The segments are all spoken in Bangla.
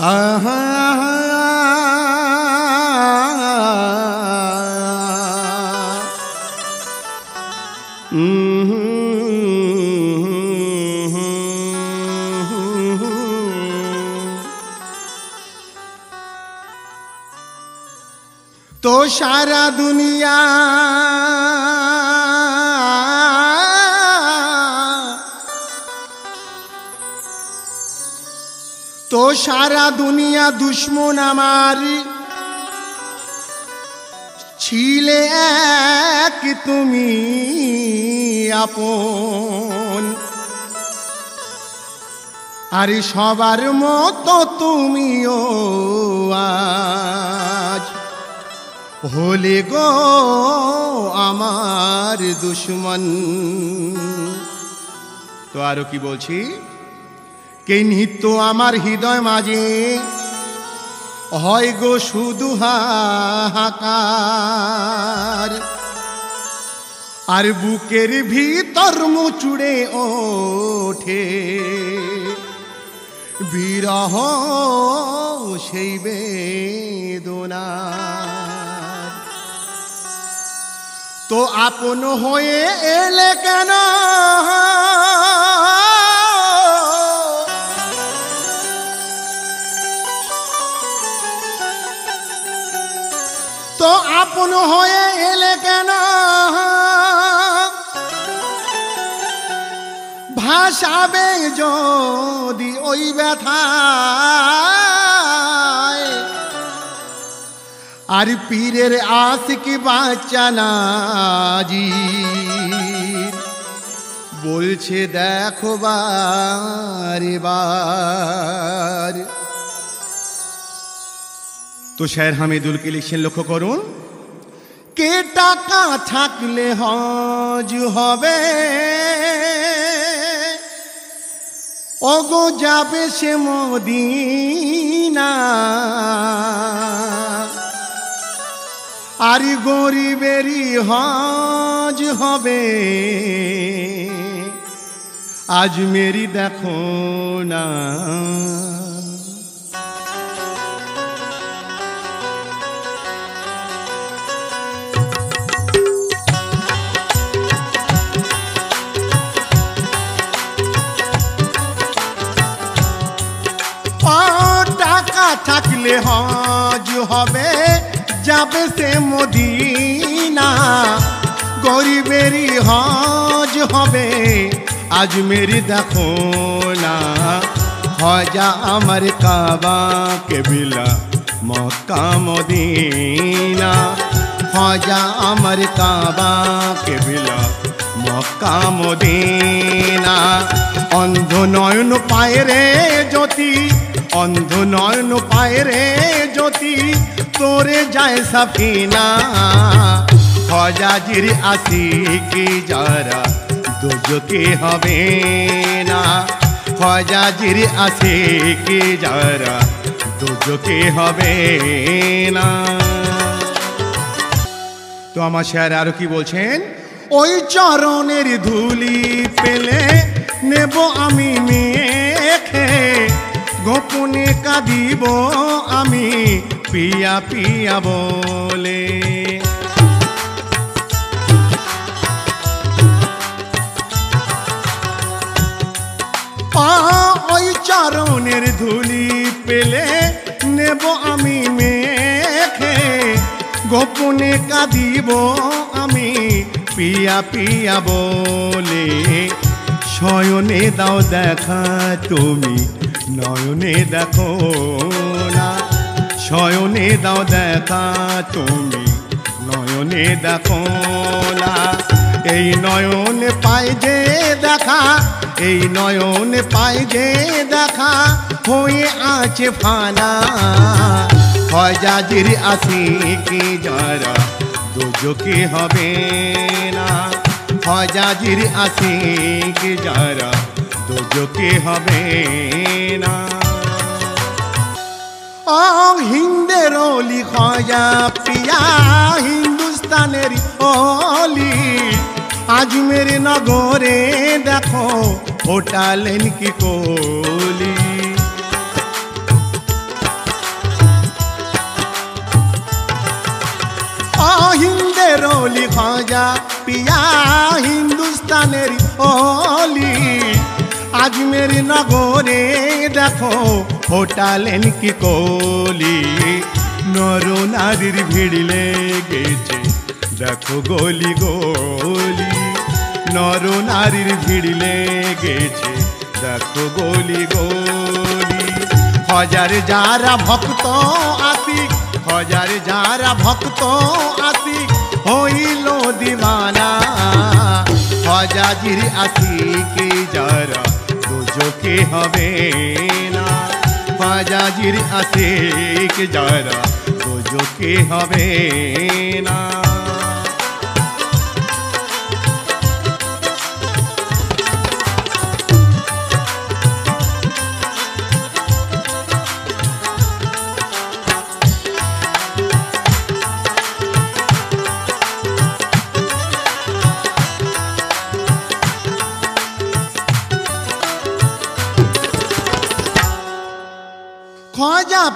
Uh-huh. তো সারা দুনিয়া। তো সারা দুনিয়া দুশ্মন আমার। ছিলে এক তুমি আপন। আর সবার মতো তুমিও আজ। হলে গো আমার দুশ্মন। তো আরও কি বলছি? কে নিত্য আমার হৃদয় মাঝে হয় গো শুধু হাহাকার। আর বুকের ভিতর মুচুড়ে ওঠে। বিরহ সেই বেদনা। তো আপন হয়ে এলে কেন? তো আপন হয়ে এলে কেন? ভাষাবে যদি ওই ব্যথা আর পীরের আশিক বাচ্চা নাজি বলছে দেখো বারে বার তো শের হামিদুলকে লিখছেন লক্ষ্য করুন কে টাকা থাকলে হজ হবে অগো যাবে সে মদিনা আর গরিবেরই হজ হবে। আজ মেরি দেখো না। থাকলে হজ হবে। যাবে সে মদিনা। গরিবেরই হজ হবে, আজ মেরি দেখো না। হজা আমার কাবা কেবিলা, মক্কা মদিনা। হজা আমার কাবা কেবিলা, মক্কা মদিনা। অন্ধ নয়ন পায়ে রে জ্যোতি অন্ধ নয়ন পায়ে রে জ্যোতি, তোরে যায় সাফিনা। হজাজির আসি কি যারা দুজকে হবে না। হজাজির আসি কি যারা দুজকে হবে না। তো আমার স্যার আরও কি বলছেন? ওই চরণের ধুলি পেলে নেব আমি মেখে। গোপনে কাঁদিব আমি, পিয়া পিয়া বলে। ওই চরণের ধুলি পেলে নেব আমি মেখে। গোপনে কাঁদিব আমি, পিয়া পিয়া বলে। শয়নে দাও দেখা তুমি নয়নে দেখো না। শয়নে দাও দেখা তুমি, নয়নে দেখো না। এই নয়ন পাই যে দেখা, এই নয়ন পাই যে দেখা, হয়ে আছে ফানা হজাজির আসি কি যারা দুজকে হবে না। হজাজির আসি কি যারা দোজকে হবে না। ও হিন্দের অলি খয়া পিয়া হিন্দুস্তানের অলি। আজমের নগরে দেখো, হোটালেন কি কোলি। হিন্দের অলি খজা পিয়া হিন্দুস্তানের অলি। আজমের নগরে দেখো, হোটালেন কি কোলি? নর নারীর ভিড় লেগেছে, দেখো গলি গলি। নর নারীর ভিড় লেগেছে, দেখো গলি গলি। হাজার যারা ভক্ত আতিক, হাজার যারা ভক্ত আতিক, হইল দিবানা। হজাজির আতিকে যারা দুজকে হবে না হজাজির আতিক যারা দুজকে হবে না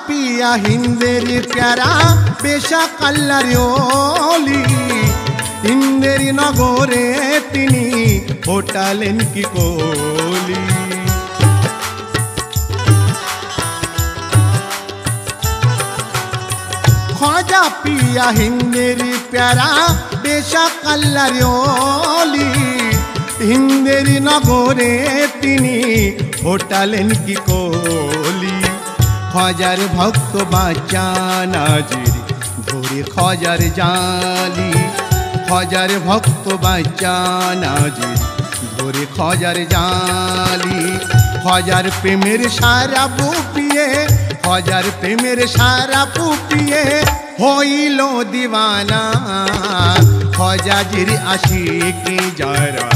খজা পিয়া হিন্দের প্যারা বেশা কাল্লার ওলি হিন্দের নগরে তিনি হোটালেন কি কোলি খজা পিয়া হিন্দের প্যারা বেশা কাল্লার ওলি হিন্দের নগরে তিনি হোটালেন কি কোলি খজার ভক্ত বাচ্চা নাজির ধরে খজার জালি, খজার ভক্ত বাচ্চা নাজির ধরে খজার জালি, খজার প্রেমের সারা বুপিয়ে খজার প্রেমের সারা পুপিয়ে হইল দিওয়ানা। খজাজির আশিকি যারা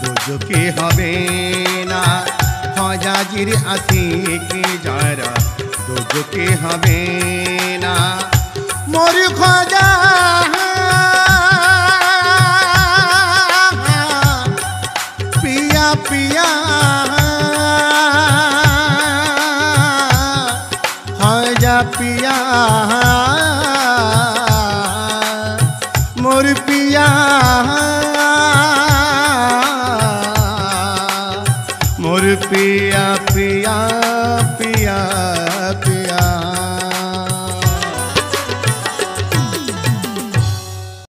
দুজকে হবে না, খজাজির আশিকি যারা দুজকে হবে না মোর খজা পিয়া পিয়া খজা পিয়া মোর পিয়া মোর পিয়া পিয়া পিয়া